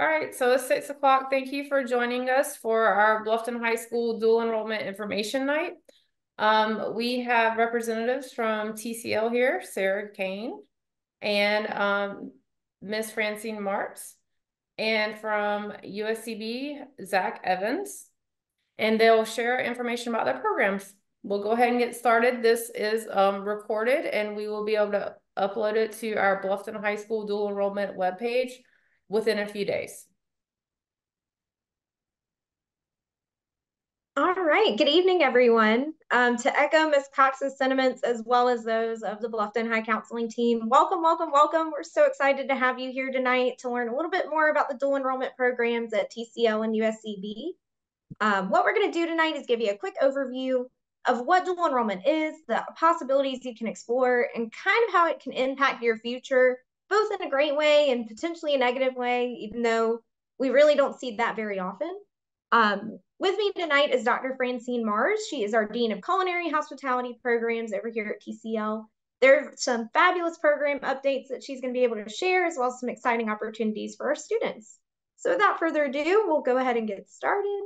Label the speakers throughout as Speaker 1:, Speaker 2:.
Speaker 1: All right, so it's six o'clock. Thank you for joining us for our Bluffton High School dual enrollment information night. Um, we have representatives from TCL here, Sarah Kane, and um, Miss Francine Mars, and from USCB, Zach Evans, and they'll share information about their programs. We'll go ahead and get started. This is um, recorded, and we will be able to upload it to our Bluffton High School dual enrollment webpage within a few days.
Speaker 2: All right. Good evening, everyone. Um, to echo Ms. Cox's sentiments as well as those of the Bluffton High Counseling team, welcome, welcome, welcome. We're so excited to have you here tonight to learn a little bit more about the dual enrollment programs at TCL and USCB. Um, what we're going to do tonight is give you a quick overview of what dual enrollment is, the possibilities you can explore, and kind of how it can impact your future both in a great way and potentially a negative way, even though we really don't see that very often. Um, with me tonight is Dr. Francine Mars. She is our Dean of Culinary Hospitality Programs over here at TCL. There are some fabulous program updates that she's going to be able to share, as well as some exciting opportunities for our students. So without further ado, we'll go ahead and get started.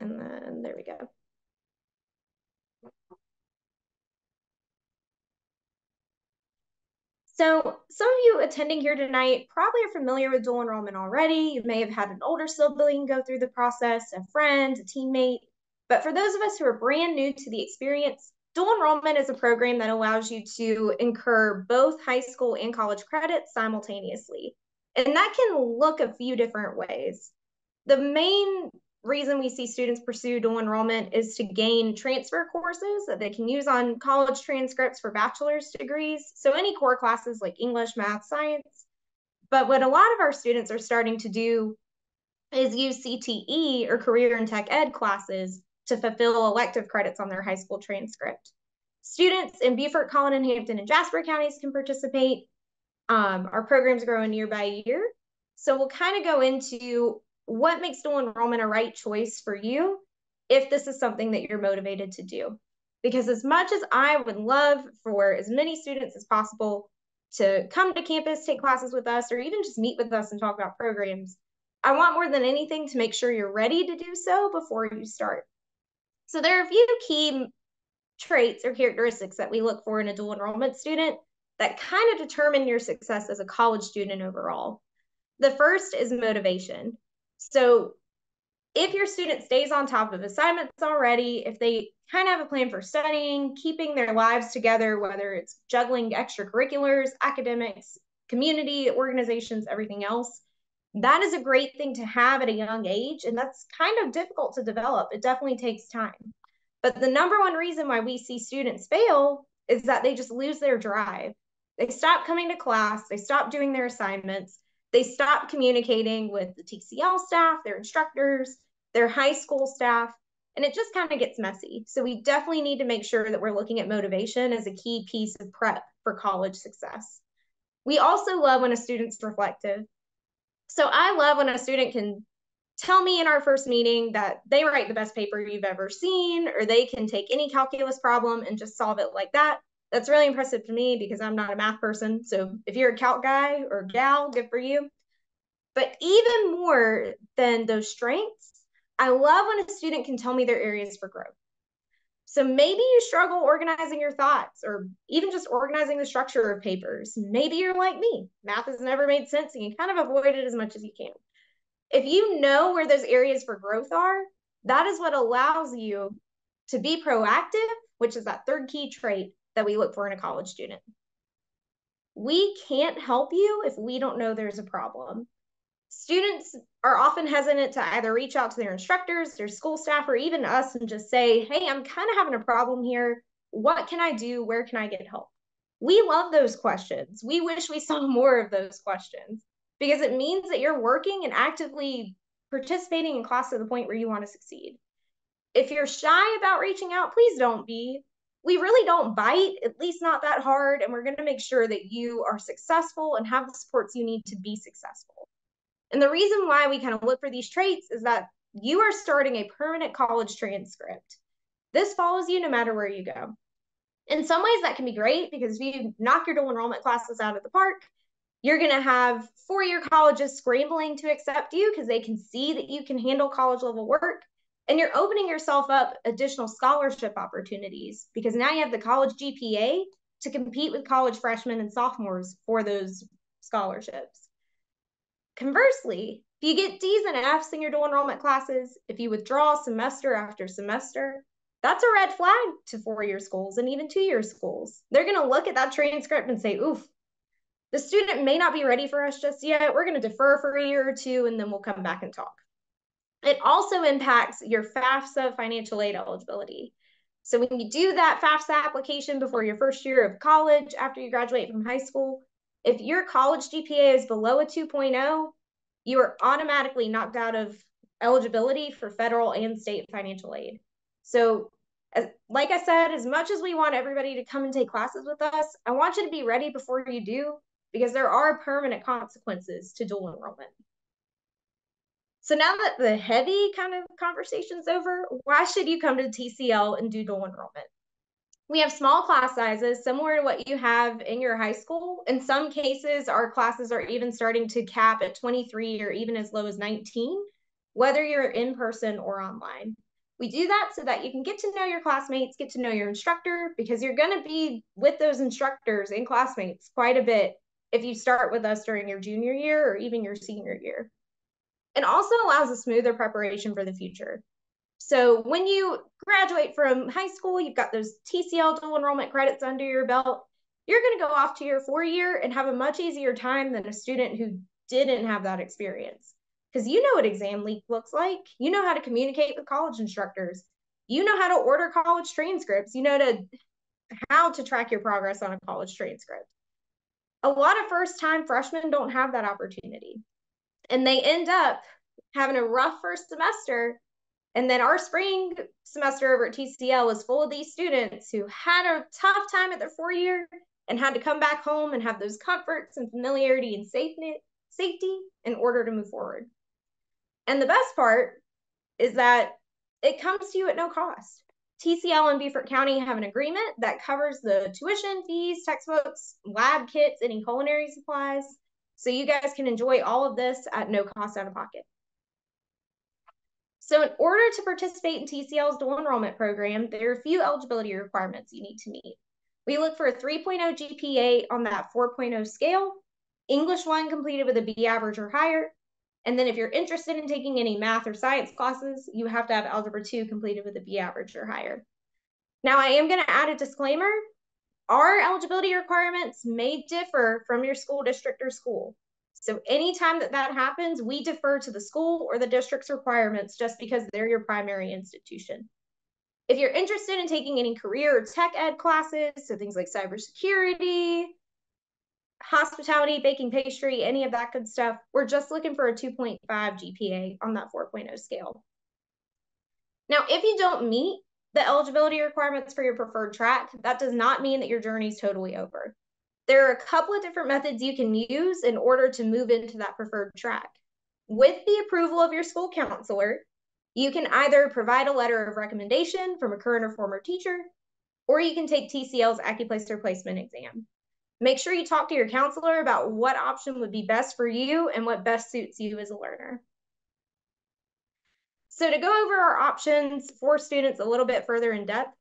Speaker 2: And then there we go. So some of you attending here tonight probably are familiar with dual enrollment already. You may have had an older sibling go through the process, a friend, a teammate. But for those of us who are brand new to the experience, dual enrollment is a program that allows you to incur both high school and college credits simultaneously. And that can look a few different ways. The main reason we see students pursue dual enrollment is to gain transfer courses that they can use on college transcripts for bachelor's degrees. So any core classes like English, math, science. But what a lot of our students are starting to do is use CTE or career and tech ed classes to fulfill elective credits on their high school transcript. Students in Beaufort, Colleton, Hampton, and Jasper counties can participate. Um, our programs grow year by year. So we'll kind of go into what makes dual enrollment a right choice for you if this is something that you're motivated to do. Because as much as I would love for as many students as possible to come to campus, take classes with us, or even just meet with us and talk about programs, I want more than anything to make sure you're ready to do so before you start. So there are a few key traits or characteristics that we look for in a dual enrollment student that kind of determine your success as a college student overall. The first is motivation. So if your student stays on top of assignments already, if they kind of have a plan for studying, keeping their lives together, whether it's juggling extracurriculars, academics, community, organizations, everything else, that is a great thing to have at a young age. And that's kind of difficult to develop. It definitely takes time. But the number one reason why we see students fail is that they just lose their drive. They stop coming to class, they stop doing their assignments, they stopped communicating with the TCL staff, their instructors, their high school staff, and it just kind of gets messy. So we definitely need to make sure that we're looking at motivation as a key piece of prep for college success. We also love when a student's reflective. So I love when a student can tell me in our first meeting that they write the best paper you've ever seen, or they can take any calculus problem and just solve it like that that's really impressive to me because I'm not a math person. So if you're a calc guy or gal, good for you. But even more than those strengths, I love when a student can tell me their areas for growth. So maybe you struggle organizing your thoughts or even just organizing the structure of papers. Maybe you're like me. Math has never made sense and you kind of avoid it as much as you can. If you know where those areas for growth are, that is what allows you to be proactive, which is that third key trait, that we look for in a college student. We can't help you if we don't know there's a problem. Students are often hesitant to either reach out to their instructors, their school staff, or even us and just say, hey, I'm kind of having a problem here. What can I do? Where can I get help? We love those questions. We wish we saw more of those questions because it means that you're working and actively participating in class to the point where you want to succeed. If you're shy about reaching out, please don't be we really don't bite, at least not that hard. And we're going to make sure that you are successful and have the supports you need to be successful. And the reason why we kind of look for these traits is that you are starting a permanent college transcript. This follows you no matter where you go. In some ways, that can be great because if you knock your dual enrollment classes out of the park, you're going to have four year colleges scrambling to accept you because they can see that you can handle college level work. And you're opening yourself up additional scholarship opportunities because now you have the college GPA to compete with college freshmen and sophomores for those scholarships. Conversely, if you get D's and F's in your dual enrollment classes, if you withdraw semester after semester, that's a red flag to four year schools and even two year schools. They're going to look at that transcript and say, oof, the student may not be ready for us just yet. We're going to defer for a year or two and then we'll come back and talk. It also impacts your FAFSA financial aid eligibility. So when you do that FAFSA application before your first year of college, after you graduate from high school, if your college GPA is below a 2.0, you are automatically knocked out of eligibility for federal and state financial aid. So as, like I said, as much as we want everybody to come and take classes with us, I want you to be ready before you do because there are permanent consequences to dual enrollment. So now that the heavy kind of conversation's over, why should you come to TCL and do dual enrollment? We have small class sizes similar to what you have in your high school. In some cases, our classes are even starting to cap at 23 or even as low as 19, whether you're in person or online. We do that so that you can get to know your classmates, get to know your instructor, because you're going to be with those instructors and classmates quite a bit if you start with us during your junior year or even your senior year. It also allows a smoother preparation for the future. So when you graduate from high school, you've got those TCL dual enrollment credits under your belt. You're going to go off to your four year and have a much easier time than a student who didn't have that experience. Because you know what exam leak looks like. You know how to communicate with college instructors. You know how to order college transcripts. You know to how to track your progress on a college transcript a lot of first time freshmen don't have that opportunity. And they end up having a rough first semester. And then our spring semester over at TCL was full of these students who had a tough time at their four year and had to come back home and have those comforts and familiarity and safety, safety in order to move forward. And the best part is that it comes to you at no cost. TCL and Beaufort County have an agreement that covers the tuition, fees, textbooks, lab kits, any culinary supplies. So you guys can enjoy all of this at no cost out of pocket. So in order to participate in TCL's dual enrollment program, there are a few eligibility requirements you need to meet. We look for a 3.0 GPA on that 4.0 scale, English 1 completed with a B average or higher, and then if you're interested in taking any math or science classes, you have to have Algebra 2 completed with a B average or higher. Now, I am going to add a disclaimer. Our eligibility requirements may differ from your school district or school. So anytime that that happens, we defer to the school or the district's requirements just because they're your primary institution. If you're interested in taking any career or tech ed classes, so things like cybersecurity, hospitality, baking pastry, any of that good stuff, we're just looking for a 2.5 GPA on that 4.0 scale. Now, if you don't meet the eligibility requirements for your preferred track, that does not mean that your journey is totally over. There are a couple of different methods you can use in order to move into that preferred track. With the approval of your school counselor, you can either provide a letter of recommendation from a current or former teacher, or you can take TCL's AccuPlacer placement exam. Make sure you talk to your counselor about what option would be best for you and what best suits you as a learner. So to go over our options for students a little bit further in depth,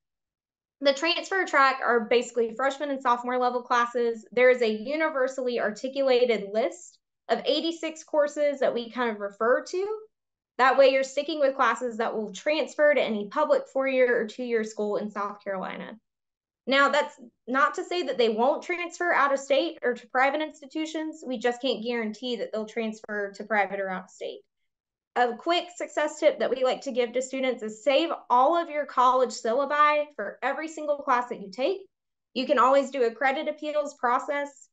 Speaker 2: the transfer track are basically freshman and sophomore level classes. There is a universally articulated list of 86 courses that we kind of refer to. That way you're sticking with classes that will transfer to any public four-year or two-year school in South Carolina. Now, that's not to say that they won't transfer out of state or to private institutions. We just can't guarantee that they'll transfer to private or out of state. A quick success tip that we like to give to students is save all of your college syllabi for every single class that you take. You can always do a credit appeals process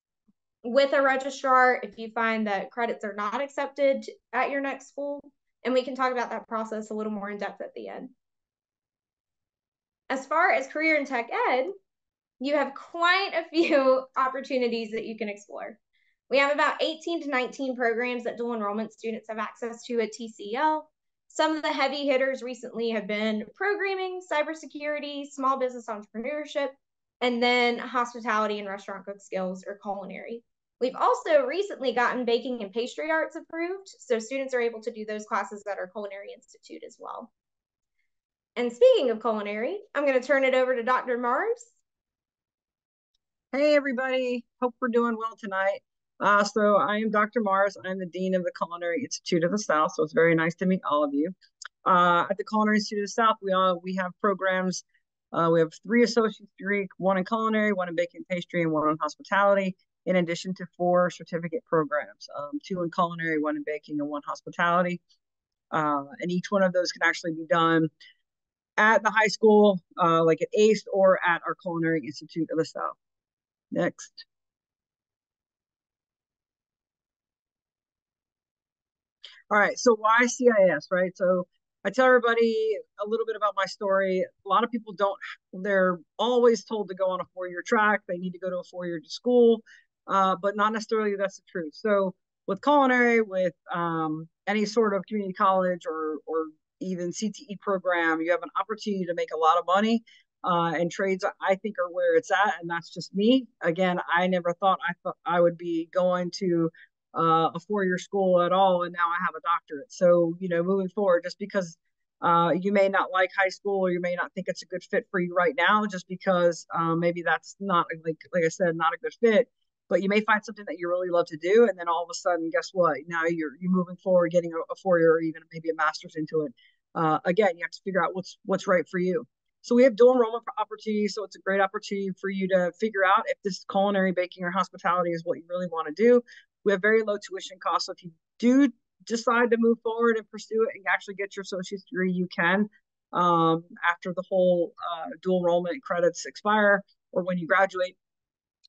Speaker 2: with a registrar if you find that credits are not accepted at your next school. And we can talk about that process a little more in depth at the end. As far as career and tech ed, you have quite a few opportunities that you can explore. We have about 18 to 19 programs that dual enrollment students have access to at TCL. Some of the heavy hitters recently have been programming, cybersecurity, small business entrepreneurship, and then hospitality and restaurant cook skills or culinary. We've also recently gotten baking and pastry arts approved, so students are able to do those classes at our Culinary Institute as well. And speaking of culinary, I'm going to turn it over to Dr. Mars.
Speaker 3: Hey, everybody. Hope we're doing well tonight. Uh, so I am Dr. Mars. I'm the Dean of the Culinary Institute of the South, so it's very nice to meet all of you. Uh, at the Culinary Institute of the South, we all we have programs. Uh, we have three associate's degree, one in culinary, one in baking pastry, and one in hospitality in addition to four certificate programs, um, two in culinary, one in baking, and one hospitality. Uh, and each one of those can actually be done at the high school, uh, like at ACE or at our Culinary Institute of the South. Next. All right, so why CIS, right? So I tell everybody a little bit about my story. A lot of people don't, they're always told to go on a four year track. They need to go to a four year school uh, but not necessarily that's the truth. So with culinary, with um, any sort of community college or or even CTE program, you have an opportunity to make a lot of money. Uh, and trades, I think, are where it's at, and that's just me. Again, I never thought I thought I would be going to uh, a four-year school at all, and now I have a doctorate. So, you know, moving forward, just because uh, you may not like high school or you may not think it's a good fit for you right now, just because um, maybe that's not like like I said, not a good fit. But you may find something that you really love to do and then all of a sudden guess what? Now you're you're moving forward getting a, a four-year or even maybe a master's into it. Uh, again you have to figure out what's what's right for you. So we have dual enrollment opportunities so it's a great opportunity for you to figure out if this culinary baking or hospitality is what you really want to do we have very low tuition costs so if you do decide to move forward and pursue it and actually get your associate's degree you can um, after the whole uh, dual enrollment credits expire or when you graduate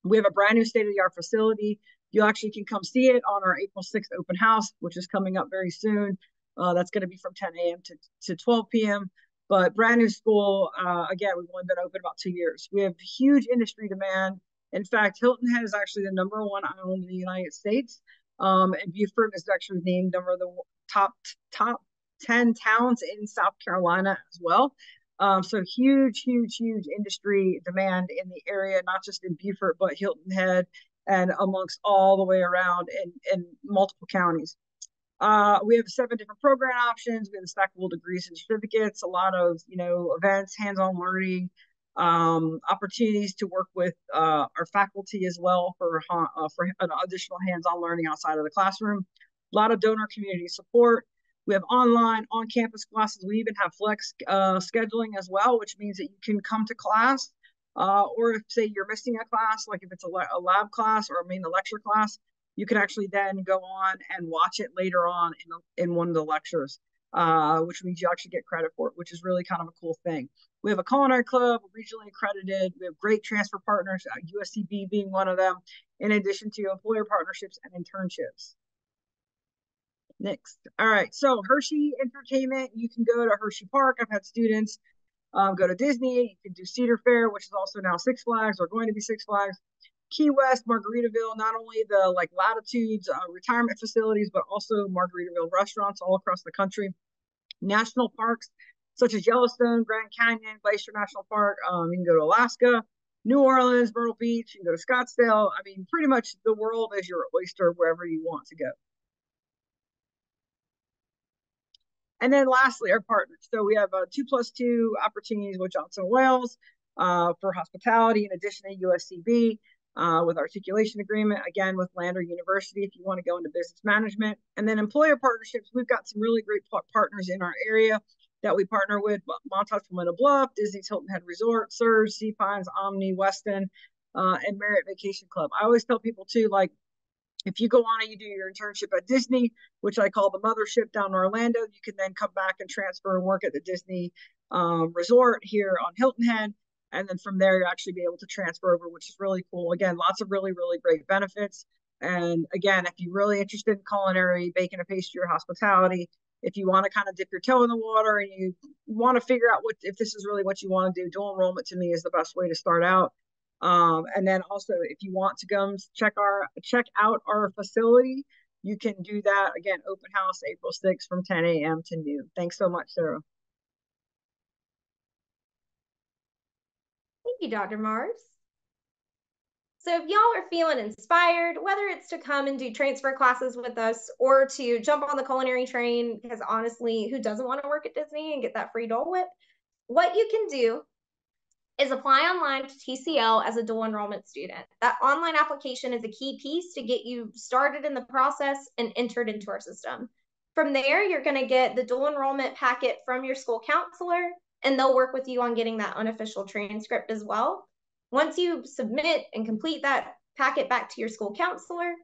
Speaker 3: we have a brand new state of the art facility. You actually can come see it on our April 6th open house, which is coming up very soon. Uh, that's going to be from 10 a.m. To, to 12 p.m. But brand new school. Uh, again, we've only been open about two years. We have huge industry demand. In fact, Hilton Head is actually the number one island in the United States. Um, and Beaufort is actually named number of the top top 10 towns in South Carolina as well. Um, so huge, huge, huge industry demand in the area, not just in Beaufort, but Hilton Head and amongst all the way around in, in multiple counties. Uh, we have seven different program options. We have stackable degrees and certificates, a lot of you know events, hands-on learning, um, opportunities to work with uh, our faculty as well for uh, for additional hands-on learning outside of the classroom. A lot of donor community support. We have online, on campus classes. We even have flex uh, scheduling as well, which means that you can come to class. Uh, or if, say, you're missing a class, like if it's a, a lab class or I mean, a lecture class, you can actually then go on and watch it later on in, in one of the lectures, uh, which means you actually get credit for it, which is really kind of a cool thing. We have a culinary club, regionally accredited. We have great transfer partners, USCB being one of them, in addition to employer partnerships and internships. Next. All right. So Hershey Entertainment, you can go to Hershey Park. I've had students um, go to Disney. You can do Cedar Fair, which is also now Six Flags or going to be Six Flags. Key West, Margaritaville, not only the like latitudes, uh, retirement facilities, but also Margaritaville restaurants all across the country. National parks such as Yellowstone, Grand Canyon, Glacier National Park. Um, you can go to Alaska, New Orleans, Myrtle Beach. You can go to Scottsdale. I mean, pretty much the world is your oyster wherever you want to go. And then lastly, our partners. So we have a two plus two opportunities with Johnson Wales uh, for hospitality, in addition to USCB uh, with articulation agreement, again with Lander University if you want to go into business management. And then employer partnerships, we've got some really great partners in our area that we partner with, Montage Palmetto Bluff, Disney's Hilton Head Resort, SERG, Sea Pines, Omni, Westin, uh, and Marriott Vacation Club. I always tell people too, like if you go on and you do your internship at Disney, which I call the mothership down in Orlando, you can then come back and transfer and work at the Disney um, resort here on Hilton Head. And then from there, you actually be able to transfer over, which is really cool. Again, lots of really, really great benefits. And again, if you're really interested in culinary, baking a pastry, or hospitality, if you want to kind of dip your toe in the water and you want to figure out what if this is really what you want to do, dual enrollment to me is the best way to start out. Um, and then also, if you want to come check our check out our facility, you can do that again. Open house April 6th from 10 a.m. to noon. Thanks so much, Sarah.
Speaker 2: Thank you, Dr. Mars. So if y'all are feeling inspired, whether it's to come and do transfer classes with us or to jump on the culinary train, because honestly, who doesn't want to work at Disney and get that free Dole Whip? What you can do is apply online to TCL as a dual enrollment student. That online application is a key piece to get you started in the process and entered into our system. From there, you're going to get the dual enrollment packet from your school counselor, and they'll work with you on getting that unofficial transcript as well. Once you submit and complete that packet back to your school counselor,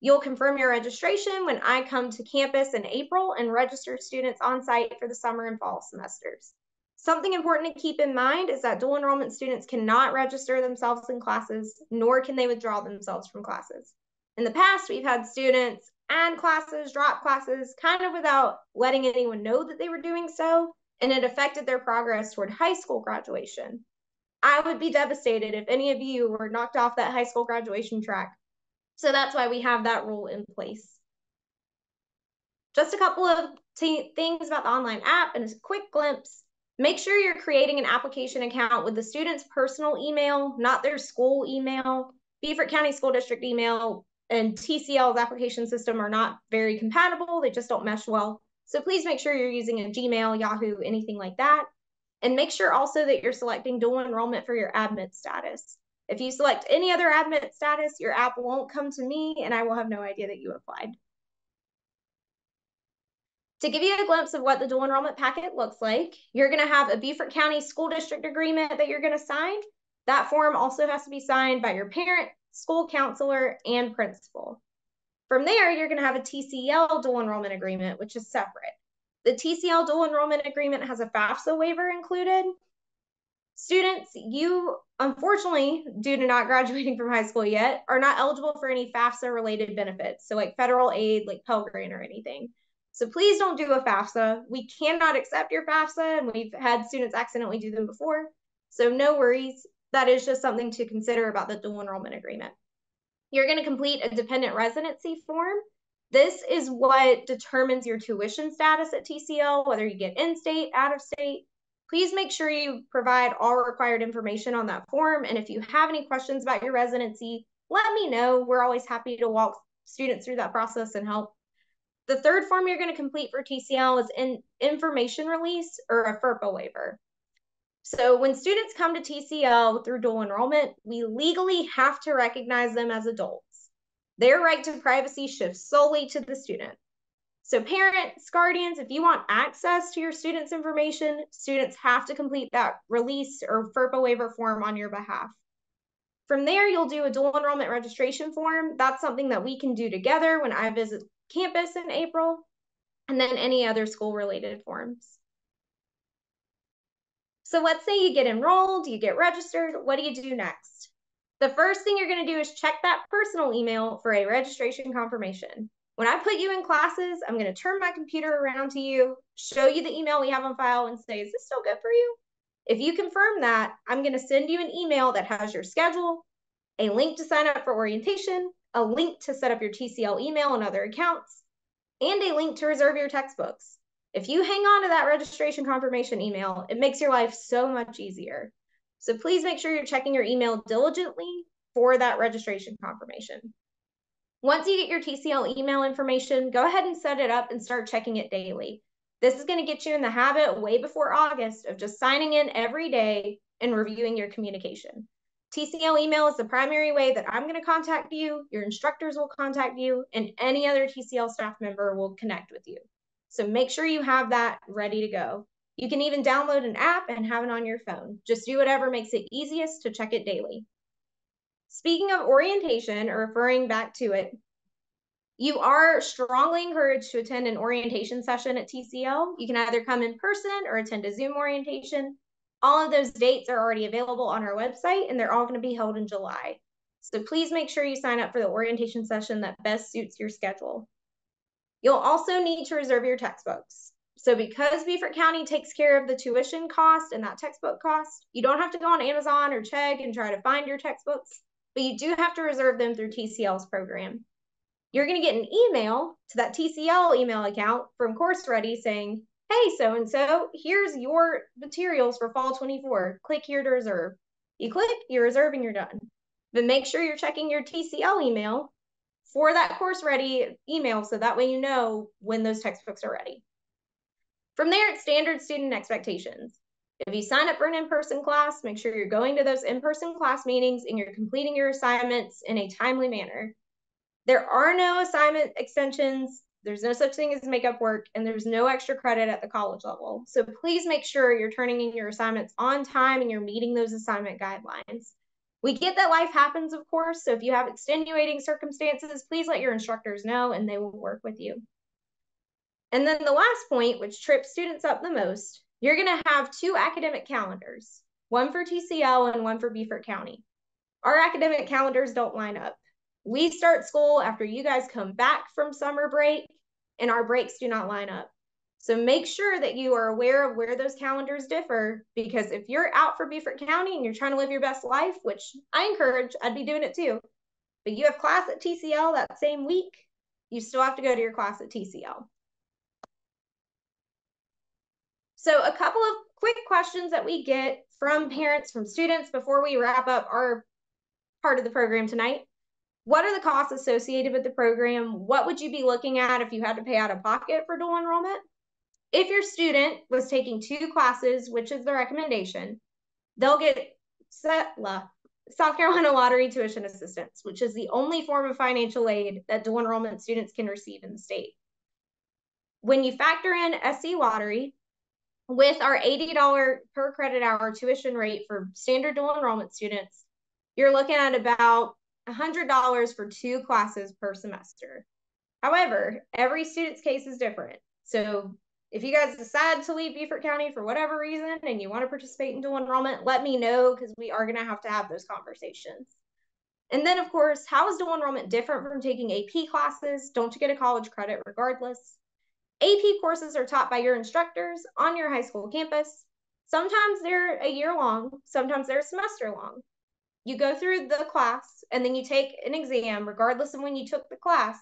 Speaker 2: you'll confirm your registration when I come to campus in April and register students on site for the summer and fall semesters. Something important to keep in mind is that dual enrollment students cannot register themselves in classes, nor can they withdraw themselves from classes. In the past, we've had students add classes, drop classes, kind of without letting anyone know that they were doing so, and it affected their progress toward high school graduation. I would be devastated if any of you were knocked off that high school graduation track. So that's why we have that rule in place. Just a couple of things about the online app and a quick glimpse. Make sure you're creating an application account with the student's personal email, not their school email. Beaufort County School District email and TCL's application system are not very compatible. They just don't mesh well. So please make sure you're using a Gmail, Yahoo, anything like that. And make sure also that you're selecting dual enrollment for your admit status. If you select any other admit status, your app won't come to me and I will have no idea that you applied. To give you a glimpse of what the dual enrollment packet looks like, you're going to have a Beaufort County School District agreement that you're going to sign. That form also has to be signed by your parent, school counselor, and principal. From there, you're going to have a TCL dual enrollment agreement, which is separate. The TCL dual enrollment agreement has a FAFSA waiver included. Students, you unfortunately, due to not graduating from high school yet, are not eligible for any FAFSA related benefits. So like federal aid, like Pell Grant or anything. So please don't do a FAFSA. We cannot accept your FAFSA and we've had students accidentally do them before. So no worries. That is just something to consider about the dual enrollment agreement. You're going to complete a dependent residency form this is what determines your tuition status at TCL, whether you get in-state, out-of-state. Please make sure you provide all required information on that form. And if you have any questions about your residency, let me know. We're always happy to walk students through that process and help. The third form you're going to complete for TCL is an information release or a FERPA waiver. So when students come to TCL through dual enrollment, we legally have to recognize them as adults. Their right to privacy shifts solely to the student. So parents, guardians, if you want access to your students' information, students have to complete that release or FERPA waiver form on your behalf. From there, you'll do a dual enrollment registration form. That's something that we can do together when I visit campus in April, and then any other school related forms. So let's say you get enrolled, you get registered, what do you do next? The first thing you're going to do is check that personal email for a registration confirmation. When I put you in classes, I'm going to turn my computer around to you, show you the email we have on file, and say, is this still good for you? If you confirm that, I'm going to send you an email that has your schedule, a link to sign up for orientation, a link to set up your TCL email and other accounts, and a link to reserve your textbooks. If you hang on to that registration confirmation email, it makes your life so much easier. So please make sure you're checking your email diligently for that registration confirmation. Once you get your TCL email information, go ahead and set it up and start checking it daily. This is going to get you in the habit way before August of just signing in every day and reviewing your communication. TCL email is the primary way that I'm going to contact you, your instructors will contact you, and any other TCL staff member will connect with you. So make sure you have that ready to go. You can even download an app and have it on your phone. Just do whatever makes it easiest to check it daily. Speaking of orientation or referring back to it, you are strongly encouraged to attend an orientation session at TCL. You can either come in person or attend a Zoom orientation. All of those dates are already available on our website and they're all going to be held in July. So please make sure you sign up for the orientation session that best suits your schedule. You'll also need to reserve your textbooks. So because Beaufort County takes care of the tuition cost and that textbook cost, you don't have to go on Amazon or Chegg and try to find your textbooks, but you do have to reserve them through TCL's program. You're going to get an email to that TCL email account from Course Ready saying, hey, so-and-so, here's your materials for fall 24. Click here to reserve. You click, you reserve, and you're done. But make sure you're checking your TCL email for that course ready email so that way you know when those textbooks are ready. From there, it's standard student expectations. If you sign up for an in-person class, make sure you're going to those in-person class meetings and you're completing your assignments in a timely manner. There are no assignment extensions. There's no such thing as makeup work, and there's no extra credit at the college level. So please make sure you're turning in your assignments on time and you're meeting those assignment guidelines. We get that life happens, of course. So if you have extenuating circumstances, please let your instructors know and they will work with you. And then the last point, which trips students up the most, you're going to have two academic calendars, one for TCL and one for Beaufort County. Our academic calendars don't line up. We start school after you guys come back from summer break, and our breaks do not line up. So make sure that you are aware of where those calendars differ because if you're out for Beaufort County and you're trying to live your best life, which I encourage, I'd be doing it too, but you have class at TCL that same week, you still have to go to your class at TCL. So a couple of quick questions that we get from parents, from students before we wrap up our part of the program tonight. What are the costs associated with the program? What would you be looking at if you had to pay out of pocket for dual enrollment? If your student was taking two classes, which is the recommendation, they'll get SETLA, South Carolina Lottery Tuition Assistance, which is the only form of financial aid that dual enrollment students can receive in the state. When you factor in SC Lottery, with our $80 per credit hour tuition rate for standard dual enrollment students, you're looking at about $100 for two classes per semester. However, every student's case is different. So if you guys decide to leave Beaufort County for whatever reason and you want to participate in dual enrollment, let me know because we are going to have to have those conversations. And then, of course, how is dual enrollment different from taking AP classes? Don't you get a college credit regardless? AP courses are taught by your instructors on your high school campus. Sometimes they're a year long, sometimes they're a semester long. You go through the class and then you take an exam, regardless of when you took the class,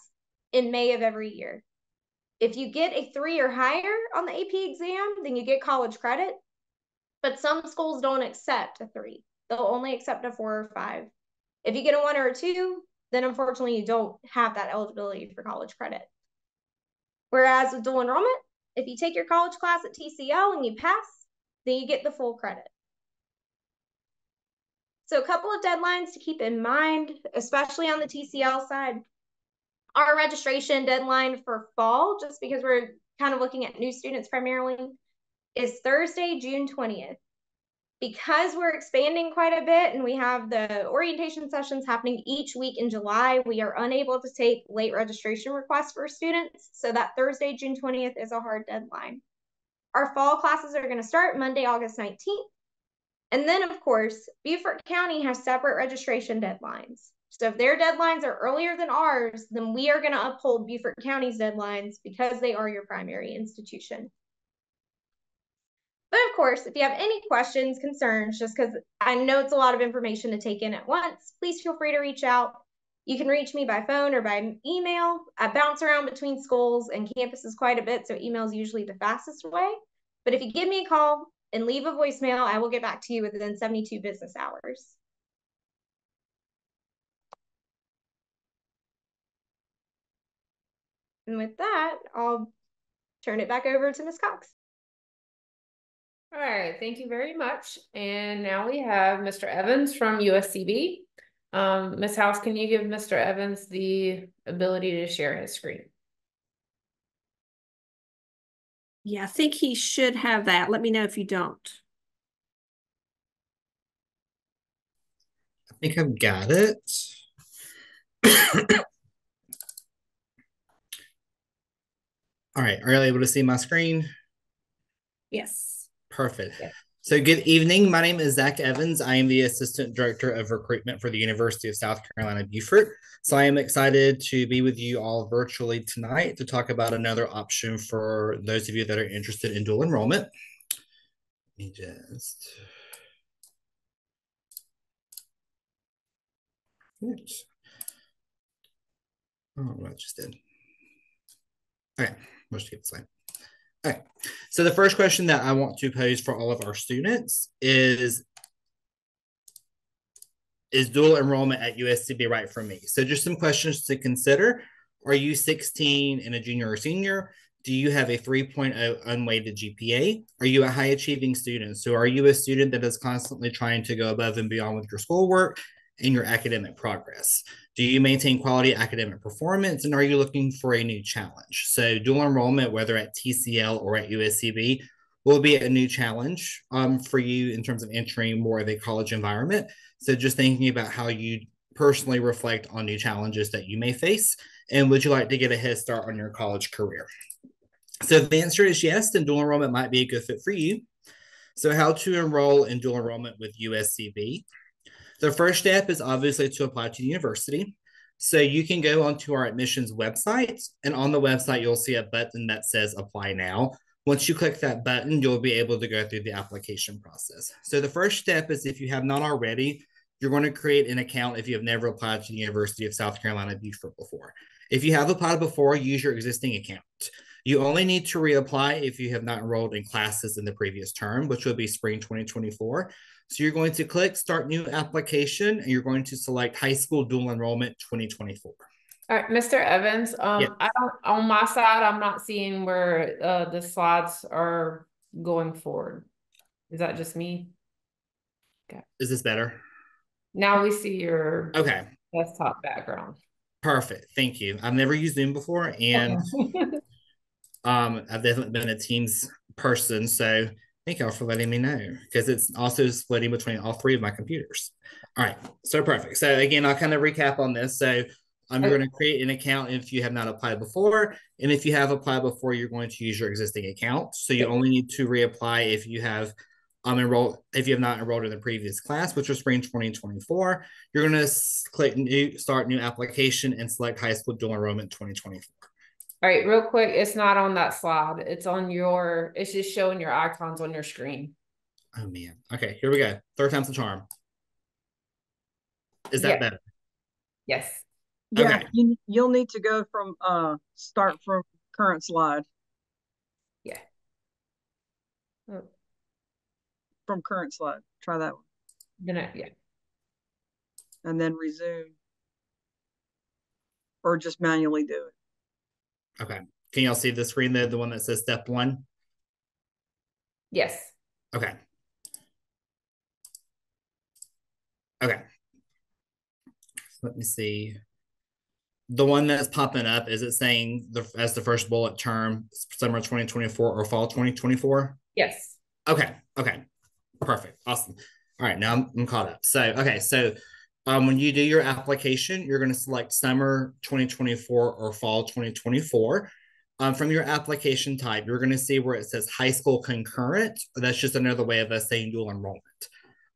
Speaker 2: in May of every year. If you get a three or higher on the AP exam, then you get college credit. But some schools don't accept a three, they'll only accept a four or five. If you get a one or a two, then unfortunately you don't have that eligibility for college credit. Whereas with dual enrollment, if you take your college class at TCL and you pass, then you get the full credit. So a couple of deadlines to keep in mind, especially on the TCL side our registration deadline for fall, just because we're kind of looking at new students primarily, is Thursday, June 20th. Because we're expanding quite a bit and we have the orientation sessions happening each week in July, we are unable to take late registration requests for students. So that Thursday, June 20th is a hard deadline. Our fall classes are going to start Monday, August 19th. And then, of course, Beaufort County has separate registration deadlines. So if their deadlines are earlier than ours, then we are going to uphold Beaufort County's deadlines because they are your primary institution. But of course, if you have any questions, concerns, just because I know it's a lot of information to take in at once, please feel free to reach out. You can reach me by phone or by email. I bounce around between schools and campuses quite a bit, so email is usually the fastest way. But if you give me a call and leave a voicemail, I will get back to you within 72 business hours. And with that, I'll turn it back over to Ms. Cox.
Speaker 1: All right, thank you very much. And now we have Mr. Evans from USCB. Um, Ms. House, can you give Mr. Evans the ability to share his screen?
Speaker 4: Yeah, I think he should have that. Let me know if you don't.
Speaker 5: I think I've got it. All right, are you able to see my screen?
Speaker 4: Yes.
Speaker 5: Perfect. Yeah. So, good evening. My name is Zach Evans. I am the Assistant Director of Recruitment for the University of South Carolina, Beaufort. So, I am excited to be with you all virtually tonight to talk about another option for those of you that are interested in dual enrollment. Let me just. Oops. Oh, what I just did. Okay. Let's keep the same. Okay. So the first question that I want to pose for all of our students is is dual enrollment at USCB right for me? So just some questions to consider. Are you 16 and a junior or senior? Do you have a 3.0 unweighted GPA? Are you a high achieving student? So are you a student that is constantly trying to go above and beyond with your schoolwork and your academic progress? Do you maintain quality academic performance? And are you looking for a new challenge? So dual enrollment, whether at TCL or at USCB, will be a new challenge um, for you in terms of entering more of a college environment. So just thinking about how you personally reflect on new challenges that you may face, and would you like to get a head start on your college career? So if the answer is yes, then dual enrollment might be a good fit for you. So how to enroll in dual enrollment with USCB? The first step is obviously to apply to the university. So you can go onto our admissions website, and on the website, you'll see a button that says apply now. Once you click that button, you'll be able to go through the application process. So the first step is if you have not already, you're going to create an account if you have never applied to the University of South Carolina Beaufort before. If you have applied before, use your existing account. You only need to reapply if you have not enrolled in classes in the previous term, which will be spring 2024. So you're going to click start new application and you're going to select high school dual enrollment 2024.
Speaker 1: All right, Mr. Evans, um,
Speaker 5: Yeah.
Speaker 1: I don't, on my side, I'm not seeing where, uh, the slides are going forward. Is that just me?
Speaker 5: Is this better?
Speaker 1: Now we see your
Speaker 5: Okay,
Speaker 1: desktop background.
Speaker 5: perfect. Thank you. I've never used Zoom before and um I've definitely been a Teams person, so thank y'all for letting me know because it's also splitting between all three of my computers. All right, so perfect. So again, I'll kind of recap on this. So um, you're going to create an account if you have not applied before, and if you have applied before, you're going to use your existing account. So you only need to reapply if you have um enrolled if you have not enrolled in the previous class, which was spring 2024. You're going to click new start new application and select high school dual enrollment 2024.
Speaker 1: All right, real quick, it's not on that slide. It's on your, it's just showing your icons on your screen.
Speaker 5: Oh man. Okay, here we go. Third time's the charm. Is that
Speaker 1: Yeah.
Speaker 5: better?
Speaker 1: Yes.
Speaker 3: Yeah,
Speaker 5: Okay.
Speaker 3: you, you'll need to go from, uh, start from current slide,
Speaker 1: Oh,
Speaker 3: from current slide. Try that one.
Speaker 1: Gonna, yeah.
Speaker 3: And then resume. Or just manually do it.
Speaker 5: Okay. Can y'all see the screen there, the one that says step one?
Speaker 1: Yes.
Speaker 5: Okay. Okay. Let me see. The one that's popping up, is it saying the as the first bullet term, summer 2024 or fall 2024?
Speaker 1: Yes.
Speaker 5: Okay. Okay. Perfect. Awesome. All right. Now I'm, I'm caught up. So, okay. So, um, when you do your application, you're going to select summer 2024 or fall 2024. Um, from your application type, you're going to see where it says high school concurrent. That's just another way of us saying dual enrollment.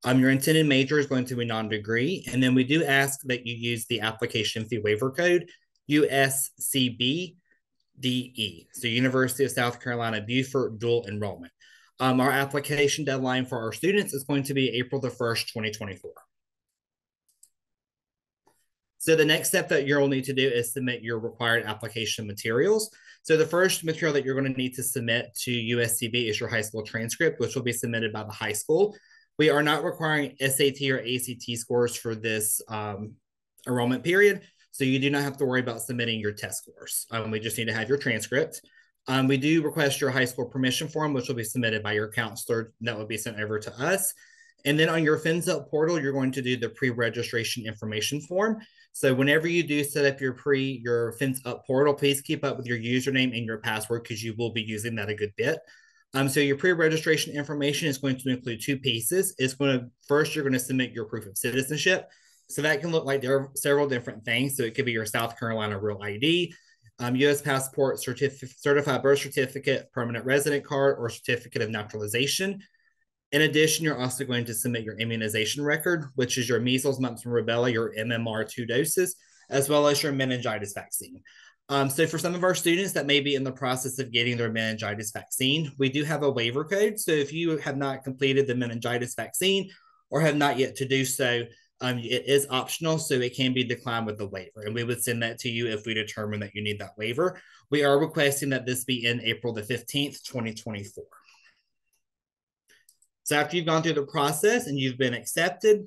Speaker 5: Um, your intended major is going to be non-degree, and then we do ask that you use the application fee waiver code USCBDE. So University of South Carolina Beaufort dual enrollment. Um, our application deadline for our students is going to be April the 1st, 2024. So the next step that you'll need to do is submit your required application materials. So the first material that you're going to need to submit to USCB is your high school transcript, which will be submitted by the high school. We are not requiring SAT or ACT scores for this um, enrollment period. So you do not have to worry about submitting your test scores. Um, we just need to have your transcript. Um, we do request your high school permission form, which will be submitted by your counselor. That will be sent over to us. And then on your FinSup portal, you're going to do the pre-registration information form. So whenever you do set up your pre your FinSup portal, please keep up with your username and your password because you will be using that a good bit. Um, so your pre-registration information is going to include two pieces. It's going to first you're going to submit your proof of citizenship. So that can look like there are several different things. So it could be your South Carolina real ID, um, U.S. passport, certif- certified birth certificate, permanent resident card, or certificate of naturalization. In addition, you're also going to submit your immunization record, which is your measles, mumps, and rubella, your MMR two doses, as well as your meningitis vaccine. Um, so for some of our students that may be in the process of getting their meningitis vaccine, we do have a waiver code. So if you have not completed the meningitis vaccine or have not yet to do so, um, it is optional, so it can be declined with the waiver. And we would send that to you if we determine that you need that waiver. We are requesting that this be in April the 15th, 2024. So after you've gone through the process and you've been accepted,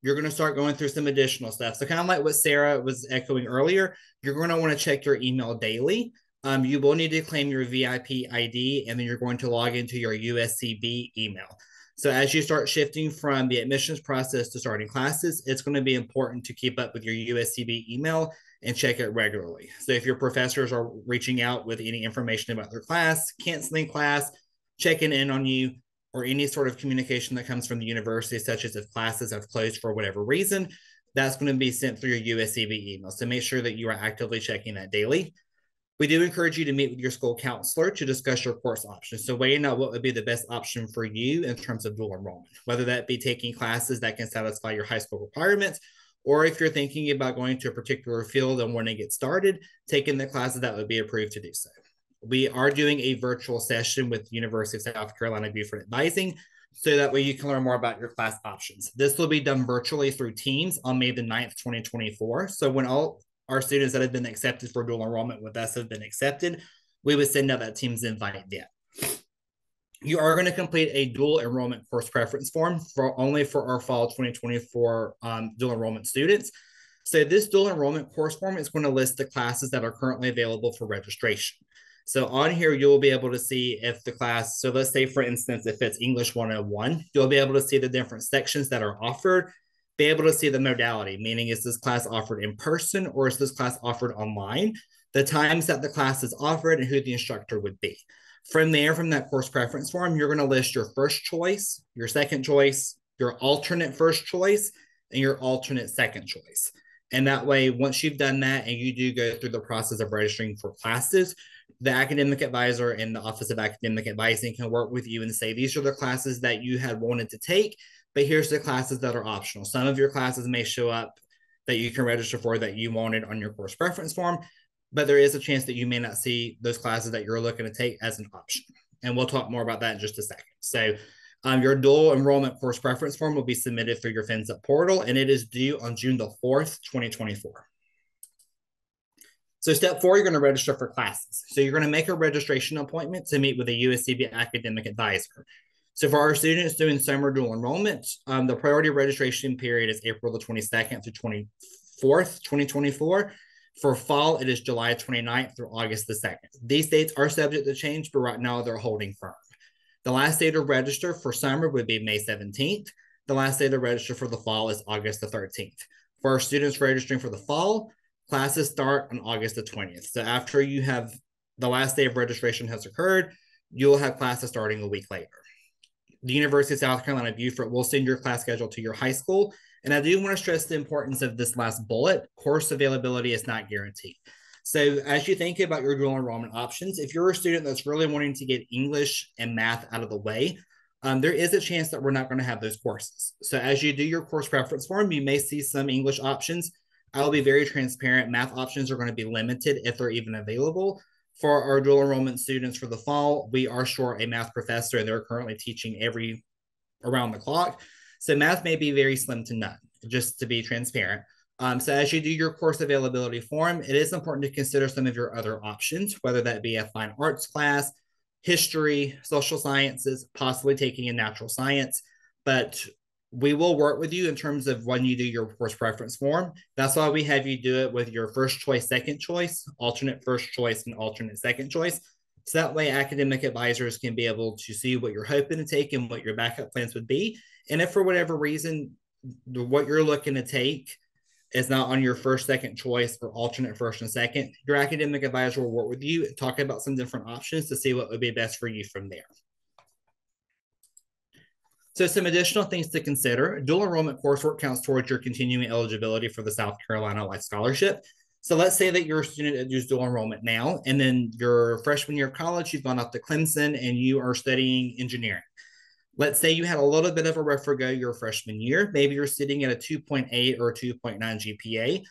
Speaker 5: you're going to start going through some additional stuff. So kind of like what Sarah was echoing earlier, you're going to want to check your email daily. Um, you will need to claim your VIP ID, and then you're going to log into your USCB email. So as you start shifting from the admissions process to starting classes, it's going to be important to keep up with your USCB email and check it regularly. So if your professors are reaching out with any information about their class, canceling class, checking in on you, or any sort of communication that comes from the university, such as if classes have closed for whatever reason, that's going to be sent through your USCB email. So make sure that you are actively checking that daily. We do encourage you to meet with your school counselor to discuss your course options. So weighing out what would be the best option for you in terms of dual enrollment, whether that be taking classes that can satisfy your high school requirements, or if you're thinking about going to a particular field and want to get started, taking the classes that would be approved to do so. We are doing a virtual session with University of South Carolina Beaufort Advising, so that way you can learn more about your class options. This will be done virtually through Teams on May the 9th, 2024. So when all our students that have been accepted for dual enrollment with us have been accepted, we would send out that Teams invite then you are going to complete a dual enrollment course preference form for only for our fall 2024 um, dual enrollment students. So this dual enrollment course form is going to list the classes that are currently available for registration. So on here, you'll be able to see if the class, so let's say for instance, if it's English 101, you'll be able to see the different sections that are offered, be able to see the modality, meaning is this class offered in person or is this class offered online, the times that the class is offered and who the instructor would be. From there, from that course preference form, you're going to list your first choice, your second choice, your alternate first choice, and your alternate second choice. And that way, once you've done that and you do go through the process of registering for classes, the academic advisor and the Office of Academic Advising can work with you and say, these are the classes that you had wanted to take, but here's the classes that are optional. Some of your classes may show up that you can register for that you wanted on your course preference form but there is a chance that you may not see those classes that you're looking to take as an option. And we'll talk more about that in just a second. So um, your dual enrollment course preference form will be submitted through your FinZip portal, and it is due on June the 4th, 2024. So step four, you're going to register for classes. So you're going to make a registration appointment to meet with a USCB academic advisor. So for our students doing summer dual enrollment, um, the priority registration period is April the 22nd through 24th, 2024. For fall, it is July 29th through August the 2nd. These dates are subject to change, but right now they're holding firm. The last day to register for summer would be May 17th. The last day to register for the fall is August the 13th. For our students registering for the fall, classes start on August the 20th. So after you have the last day of registration has occurred, you'll have classes starting a week later. The University of South Carolina Beaufort will send your class schedule to your high school and I do want to stress the importance of this last bullet course availability is not guaranteed. So, as you think about your dual enrollment options, if you're a student that's really wanting to get English and math out of the way, um, there is a chance that we're not going to have those courses. So, as you do your course preference form, you may see some English options. I'll be very transparent. Math options are going to be limited if they're even available. For our dual enrollment students for the fall, we are short a math professor, and they're currently teaching every around the clock. So math may be very slim to none, just to be transparent. Um, so as you do your course availability form, it is important to consider some of your other options, whether that be a fine arts class, history, social sciences, possibly taking a natural science. But we will work with you in terms of when you do your course preference form. That's why we have you do it with your first choice, second choice, alternate first choice, and alternate second choice. So that way academic advisors can be able to see what you're hoping to take and what your backup plans would be and if for whatever reason, what you're looking to take is not on your first, second choice or alternate first and second, your academic advisor will work with you, talk about some different options to see what would be best for you from there. So some additional things to consider. Dual enrollment coursework counts towards your continuing eligibility for the South Carolina Life Scholarship. So let's say that you're a student does dual enrollment now, and then your freshman year of college, you've gone off to Clemson and you are studying engineering. Let's say you had a little bit of a rougher go your freshman year. Maybe you're sitting at a 2.8 or 2.9 GPA.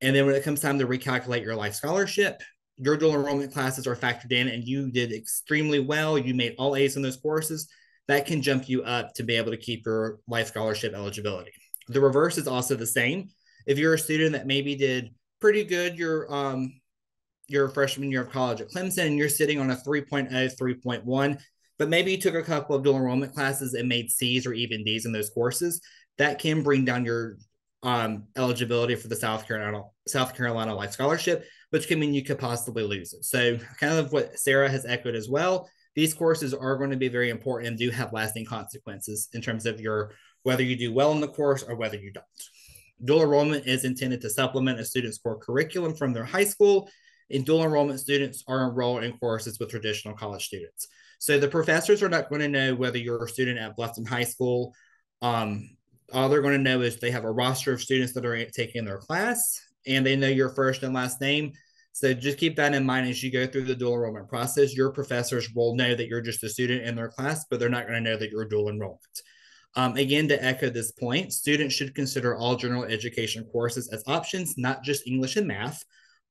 Speaker 5: And then when it comes time to recalculate your life scholarship, your dual enrollment classes are factored in and you did extremely well. You made all A's in those courses. That can jump you up to be able to keep your life scholarship eligibility. The reverse is also the same. If you're a student that maybe did pretty good your um your freshman year of college at Clemson and you're sitting on a 3.0, 3.1, but maybe you took a couple of dual enrollment classes and made C's or even D's in those courses, that can bring down your um, eligibility for the South Carolina South Carolina Life Scholarship, which can mean you could possibly lose it. So, kind of what Sarah has echoed as well. These courses are going to be very important and do have lasting consequences in terms of your whether you do well in the course or whether you don't. Dual enrollment is intended to supplement a student's core curriculum from their high school, and dual enrollment students are enrolled in courses with traditional college students. So the professors are not going to know whether you're a student at Bluffton High School. Um, all they're going to know is they have a roster of students that are taking their class and they know your first and last name. So just keep that in mind as you go through the dual enrollment process. Your professors will know that you're just a student in their class, but they're not going to know that you're dual enrollment. Um, again, to echo this point, students should consider all general education courses as options, not just English and math,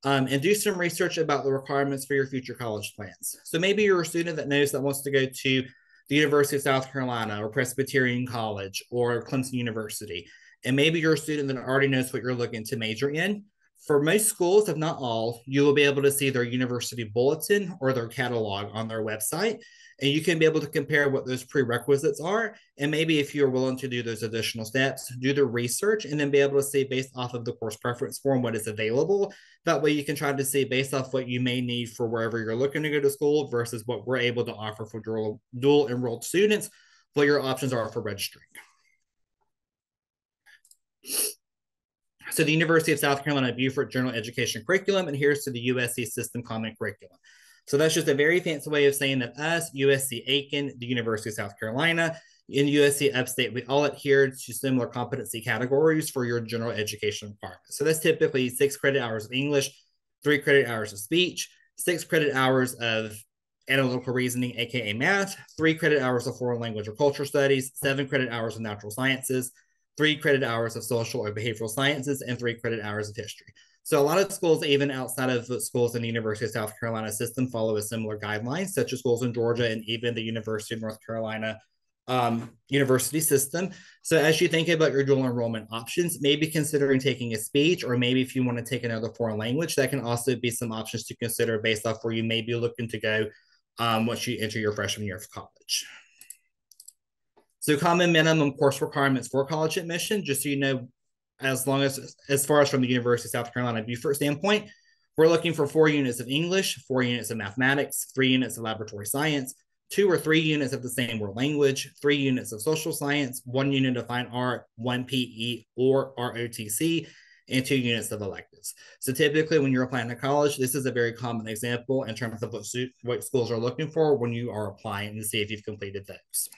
Speaker 5: um, and do some research about the requirements for your future college plans. So maybe you're a student that knows that wants to go to the University of South Carolina or Presbyterian College or Clemson University. And maybe you're a student that already knows what you're looking to major in. For most schools, if not all, you will be able to see their university bulletin or their catalog on their website and you can be able to compare what those prerequisites are and maybe if you're willing to do those additional steps do the research and then be able to see based off of the course preference form what is available. That way you can try to see based off what you may need for wherever you're looking to go to school versus what we're able to offer for dual, dual enrolled students what your options are for registering so the University of South Carolina Beaufort General Education Curriculum, and here's to the USC System Common Curriculum. So that's just a very fancy way of saying that us, USC Aiken, the University of South Carolina, in USC Upstate, we all adhere to similar competency categories for your general education requirements. So that's typically six credit hours of English, three credit hours of speech, six credit hours of analytical reasoning, aka math, three credit hours of foreign language or culture studies, seven credit hours of natural sciences, three credit hours of social or behavioral sciences, and three credit hours of history. So a lot of schools, even outside of schools in the University of South Carolina system, follow a similar guidelines, such as schools in Georgia and even the University of North Carolina um, university system. So as you think about your dual enrollment options, maybe considering taking a speech, or maybe if you want to take another foreign language, that can also be some options to consider based off where you may be looking to go um, once you enter your freshman year of college. So common minimum course requirements for college admission, just so you know as long as as far as from the University of South Carolina Beaufort standpoint, we're looking for four units of English, four units of mathematics, three units of laboratory science, two or three units of the same world language, three units of social science, one unit of fine art, one PE or ROTC, and two units of electives. So typically when you're applying to college, this is a very common example in terms of what, what schools are looking for when you are applying to see if you've completed those.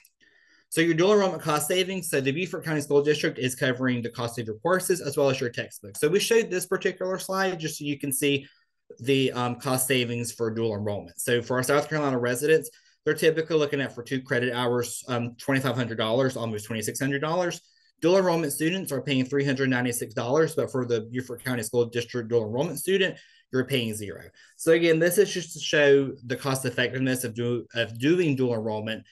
Speaker 5: So your dual enrollment cost savings, so the Beaufort County School District is covering the cost of your courses as well as your textbooks. So we showed this particular slide just so you can see the um, cost savings for dual enrollment. So for our South Carolina residents, they're typically looking at for two credit hours, um, $2,500, almost $2,600. Dual enrollment students are paying $396, but for the Beaufort County School District dual enrollment student, you're paying zero. So again, this is just to show the cost effectiveness of, do, of doing dual enrollment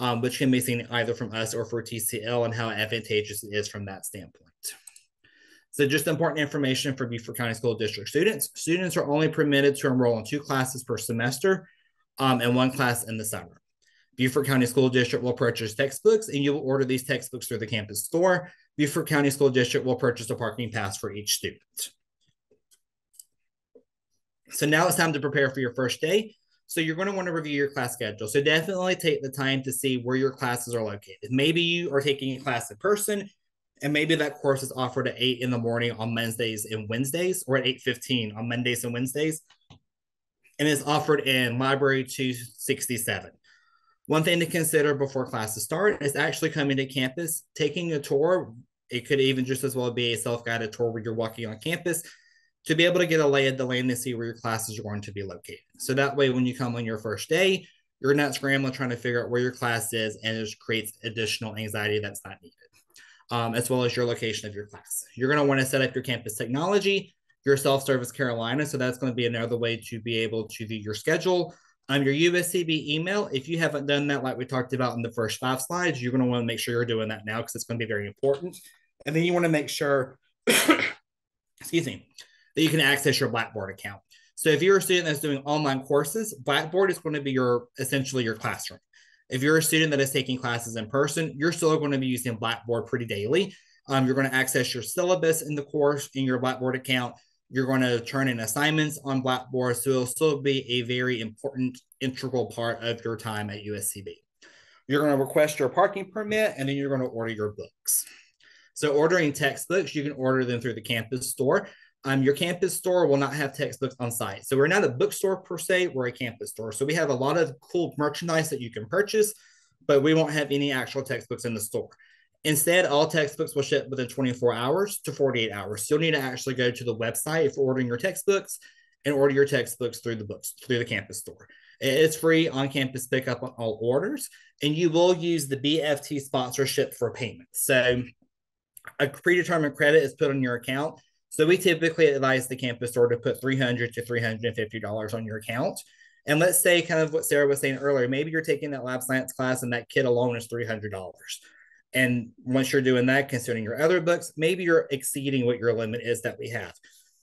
Speaker 5: um, which can be seen either from us or for TCL and how advantageous it is from that standpoint. So just important information for Beaufort County School District students. Students are only permitted to enroll in two classes per semester um, and one class in the summer. Beaufort County School District will purchase textbooks and you will order these textbooks through the campus store. Beaufort County School District will purchase a parking pass for each student. So now it's time to prepare for your first day. So you're going to want to review your class schedule. So definitely take the time to see where your classes are located. Maybe you are taking a class in person, and maybe that course is offered at 8 in the morning on Wednesdays and Wednesdays, or at 8.15 on Mondays and Wednesdays, and is offered in Library 267. One thing to consider before classes start is actually coming to campus, taking a tour. It could even just as well be a self-guided tour where you're walking on campus to be able to get a lay of the land to see where your classes are going to be located. So that way, when you come on your first day, you're not scrambling trying to figure out where your class is and it just creates additional anxiety that's not needed, um, as well as your location of your class. You're going to want to set up your campus technology, your self-service Carolina. So that's going to be another way to be able to view your schedule. Um, your USCB email, if you haven't done that, like we talked about in the first five slides, you're going to want to make sure you're doing that now because it's going to be very important. And then you want to make sure, excuse me, that you can access your Blackboard account. So if you're a student that's doing online courses, Blackboard is going to be your essentially your classroom. If you're a student that is taking classes in person, you're still going to be using Blackboard pretty daily. Um, you're going to access your syllabus in the course in your Blackboard account. You're going to turn in assignments on Blackboard. So it'll still be a very important, integral part of your time at USCB. You're going to request your parking permit and then you're going to order your books. So ordering textbooks, you can order them through the campus store. Um, your campus store will not have textbooks on site. So we're not a bookstore per se, we're a campus store. So we have a lot of cool merchandise that you can purchase, but we won't have any actual textbooks in the store. Instead, all textbooks will ship within 24 hours to 48 hours. So you'll need to actually go to the website for ordering your textbooks and order your textbooks through the books through the campus store. It's free on campus pickup on all orders, and you will use the BFT sponsorship for payment. So a predetermined credit is put on your account. So we typically advise the campus store to put 300 to $350 on your account. And let's say kind of what Sarah was saying earlier, maybe you're taking that lab science class and that kit alone is $300. And once you're doing that, considering your other books, maybe you're exceeding what your limit is that we have.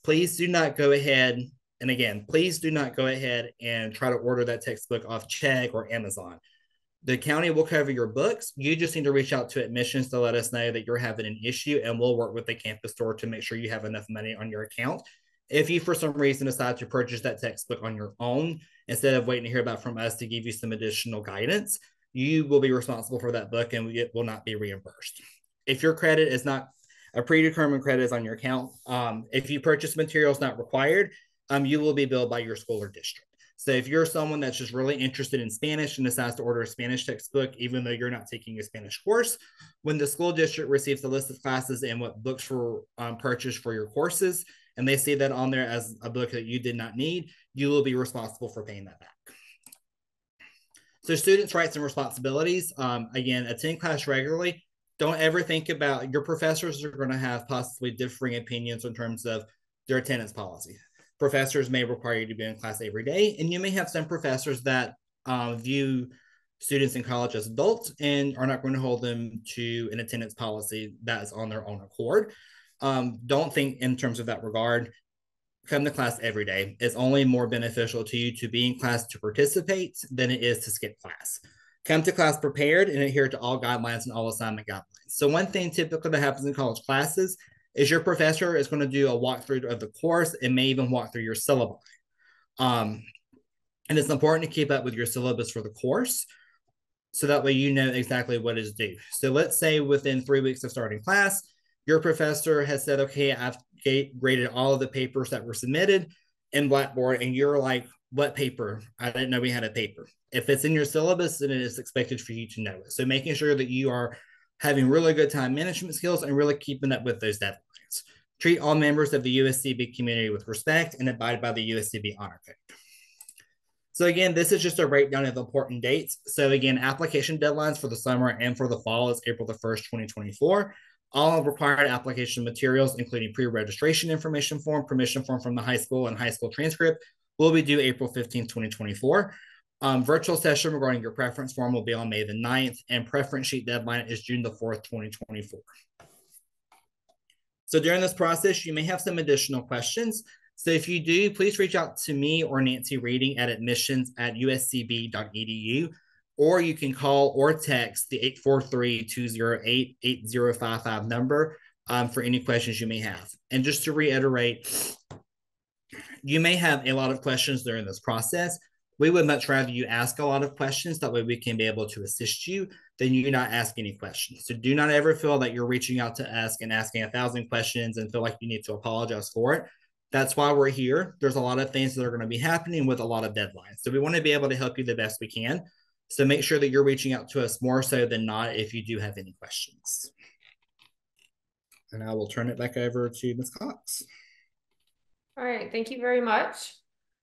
Speaker 5: Please do not go ahead and again, please do not go ahead and try to order that textbook off Chegg or Amazon. The county will cover your books. You just need to reach out to admissions to let us know that you're having an issue, and we'll work with the campus store to make sure you have enough money on your account. If you, for some reason, decide to purchase that textbook on your own, instead of waiting to hear about from us to give you some additional guidance, you will be responsible for that book and it will not be reimbursed. If your credit is not a predetermined credit is on your account, um, if you purchase materials not required, um, you will be billed by your school or district. So if you're someone that's just really interested in Spanish and decides to order a Spanish textbook, even though you're not taking a Spanish course, when the school district receives the list of classes and what books were um, purchased for your courses, and they see that on there as a book that you did not need, you will be responsible for paying that back. So students' rights and responsibilities, um, again, attend class regularly. Don't ever think about your professors are going to have possibly differing opinions in terms of their attendance policy professors may require you to be in class every day, and you may have some professors that uh, view students in college as adults and are not going to hold them to an attendance policy that is on their own accord. Um, don't think in terms of that regard. Come to class every day. It's only more beneficial to you to be in class to participate than it is to skip class. Come to class prepared and adhere to all guidelines and all assignment guidelines. So, one thing typically that happens in college classes is your professor is going to do a walkthrough of the course and may even walk through your syllabi. Um, and it's important to keep up with your syllabus for the course so that way you know exactly what is due. So let's say within three weeks of starting class, your professor has said, okay, I've graded all of the papers that were submitted in Blackboard, and you're like, what paper? I didn't know we had a paper. If it's in your syllabus, then it is expected for you to know it. So making sure that you are having really good time management skills and really keeping up with those deadlines. Treat all members of the USCB community with respect and abide by the USCB honor code. So again, this is just a breakdown of important dates. So again, application deadlines for the summer and for the fall is April the 1st, 2024. All required application materials, including pre-registration information form, permission form from the high school, and high school transcript, will be due April 15th, 2024. Um, virtual session regarding your preference form will be on May the 9th, and preference sheet deadline is June the 4th, 2024. So during this process, you may have some additional questions. So if you do, please reach out to me or Nancy Reading at admissions at uscb.edu, or you can call or text the 843-208-8055 number um, for any questions you may have. And just to reiterate, you may have a lot of questions during this process. We would much rather you ask a lot of questions. That way we can be able to assist you than you not ask any questions. So do not ever feel that you're reaching out to ask and asking a thousand questions and feel like you need to apologize for it. That's why we're here. There's a lot of things that are going to be happening with a lot of deadlines. So we want to be able to help you the best we can. So make sure that you're reaching out to us more so than not if you do have any questions. And I will turn it back over to Ms. Cox.
Speaker 1: All right, thank you very much.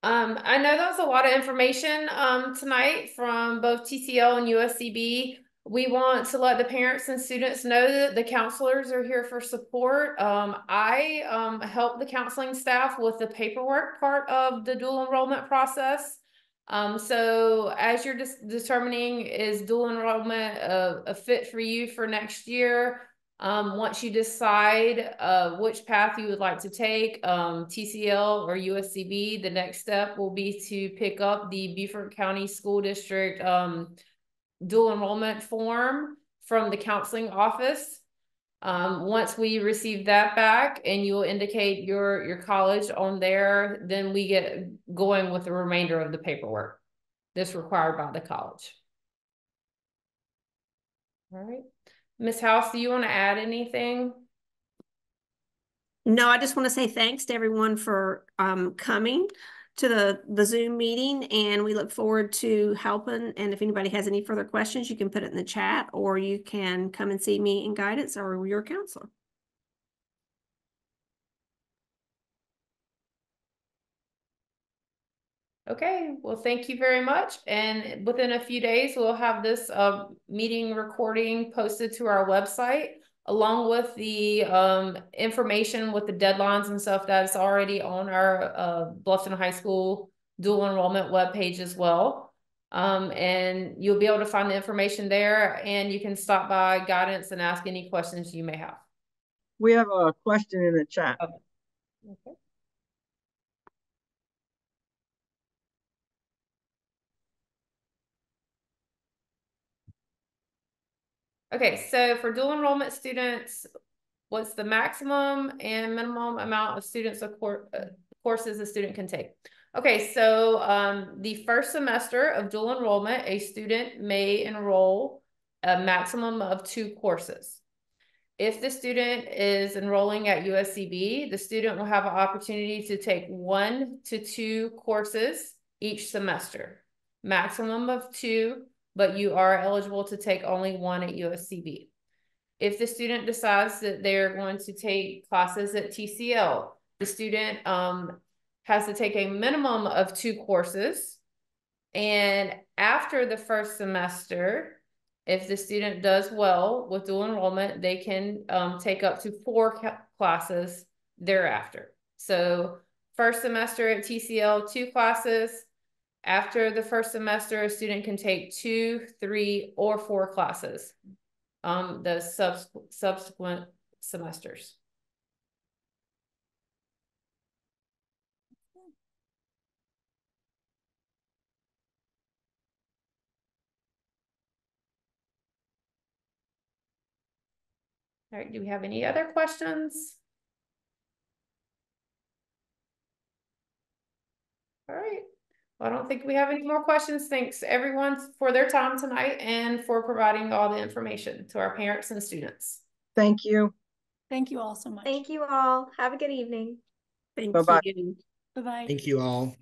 Speaker 1: Um, I know that was a lot of information um, tonight from both TCL and USCB. We want to let the parents and students know that the counselors are here for support. Um, I um, help the counseling staff with the paperwork part of the dual enrollment process. Um, so as you're determining is dual enrollment a, a fit for you for next year, um, once you decide uh, which path you would like to take, um, TCL or USCB, the next step will be to pick up the Beaufort County School District um, dual enrollment form from the counseling office. Um, once we receive that back and you'll indicate your, your college on there, then we get going with the remainder of the paperwork that's required by the college. All right. Ms. House, do you want to add anything?
Speaker 4: No, I just want to say thanks to everyone for um coming to the the Zoom meeting and we look forward to helping. And if anybody has any further questions, you can put it in the chat or you can come and see me in guidance or your counselor.
Speaker 1: Okay, well, thank you very much. And within a few days, we'll have this uh, meeting recording posted to our website along with the um, information with the deadlines and stuff that's already on our uh, Bluffton High School dual enrollment webpage as well. Um, and you'll be able to find the information there and you can stop by guidance and ask any questions you may have.
Speaker 3: We have a question in the chat.
Speaker 1: Okay. Okay. Okay, so for dual enrollment students, what's the maximum and minimum amount of students of cour uh, courses a student can take? Okay, so um, the first semester of dual enrollment, a student may enroll a maximum of two courses. If the student is enrolling at USCB, the student will have an opportunity to take one to two courses each semester, maximum of two but you are eligible to take only one at USCB. If the student decides that they're going to take classes at TCL, the student um, has to take a minimum of two courses. And after the first semester, if the student does well with dual enrollment, they can um, take up to four classes thereafter. So first semester at TCL, two classes, after the first semester, a student can take two, three, or four classes um, the subs subsequent semesters. All right, do we have any other questions? All right. I don't think we have any more questions. Thanks everyone for their time tonight and for providing all the information to our parents and students.
Speaker 3: Thank you.
Speaker 6: Thank you all so much.
Speaker 2: Thank you all. Have a good evening.
Speaker 4: Thank
Speaker 3: Bye-bye.
Speaker 4: you.
Speaker 6: Bye-bye.
Speaker 5: Thank you all.